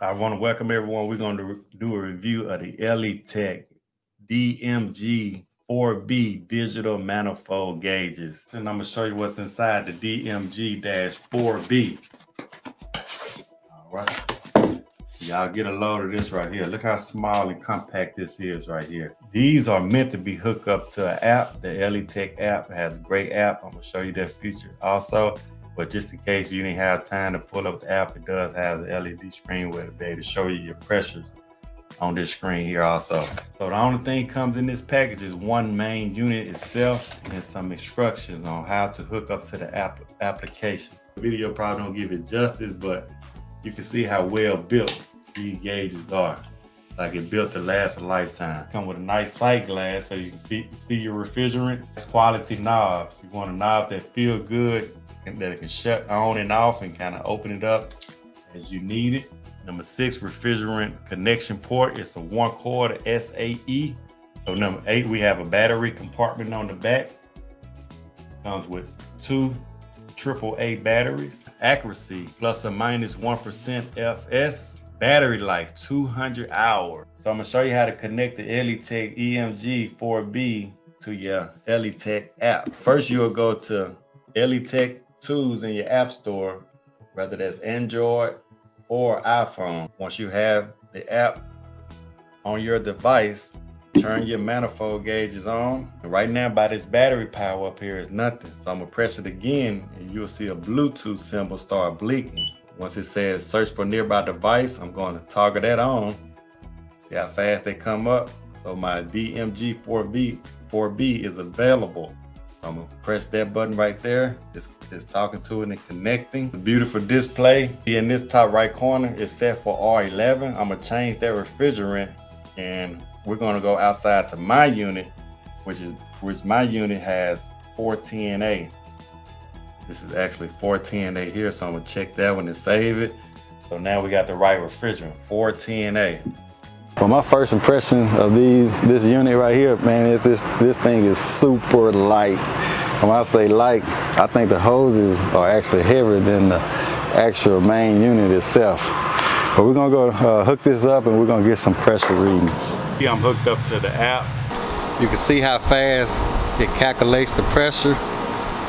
I want to welcome everyone. We're going to do a review of the Elitech DMG 4B digital manifold gauges. And I'm going to show you what's inside the DMG-4B. All right. Y'all get a load of this right here. Look how small and compact this is right here. These are meant to be hooked up to an app. The Elitech app has a great app. I'm going to show you that feature also. But just in case you didn't have time to pull up the app, it does have the LED screen where it be to show you your pressures on this screen here also. So the only thing comes in this package is one main unit itself and some instructions on how to hook up to the app application. The video probably don't give it justice, but you can see how well built these gauges are. Like it built to last a lifetime. Come with a nice sight glass so you can see, see your refrigerants. Quality knobs. You want a knob that feel good that it can shut on and off and kind of open it up as you need it. Number six, refrigerant connection port. It's a one quarter SAE. So number eight, we have a battery compartment on the back. Comes with two AAA batteries. Accuracy plus or minus 1 FS. Battery life 200 hours. So I'm gonna show you how to connect the Elitech DMG 4B to your Elitech app. First, you'll go to Elitech tools in your app store, whether that's Android or iPhone. Once you have the app on your device, turn your manifold gauges on. Right now, by this battery power up here is nothing. So I'm gonna press it again and you'll see a Bluetooth symbol start blinking. Once it says search for nearby device, I'm gonna toggle that on. See how fast they come up. So my DMG 4B 4B is available. I'm gonna press that button right there. It's, it's talking to it and connecting. The beautiful display in this top right corner is set for R11. I'm gonna change that refrigerant and we're gonna go outside to my unit, which is which my unit has 410A. This is actually 410A here, so I'm gonna check that one and save it. So now we got the right refrigerant, 410A. Well, my first impression of these, this unit right here, man, is this, this thing is super light. And when I say light, I think the hoses are actually heavier than the actual main unit itself. But we're gonna go uh, hook this up and we're gonna get some pressure readings. Yeah, I'm hooked up to the app. You can see how fast it calculates the pressure.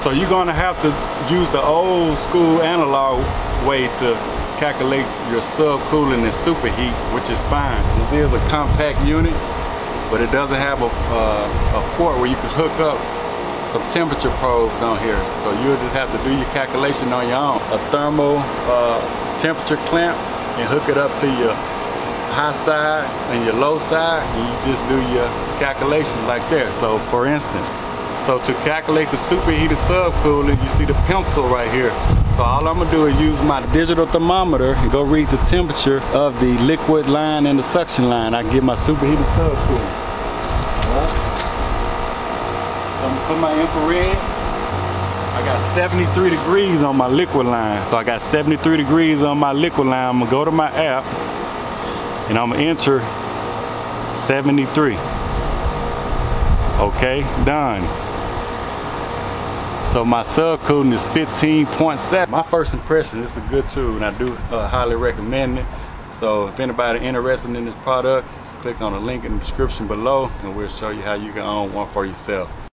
So you're gonna have to use the old school analog way to calculate your subcooling and superheat, which is fine. This is a compact unit, but it doesn't have a, a port where you can hook up some temperature probes on here. So you'll just have to do your calculation on your own. A thermal uh, temperature clamp and hook it up to your high side and your low side and you just do your calculation like that. So for instance, so to calculate the superheated subcooling, you see the pencil right here. So all I'm gonna do is use my digital thermometer and go read the temperature of the liquid line and the suction line. I get my superheated subcooling. Right. So I'm gonna put my infrared. I got 73 degrees on my liquid line. So I got 73 degrees on my liquid line. I'm gonna go to my app and I'm gonna enter 73. Okay, done. So my subcooling is 15.7. My first impression, it's a good tool and I do uh, highly recommend it. So if anybody interested in this product, click on the link in the description below and we'll show you how you can own one for yourself.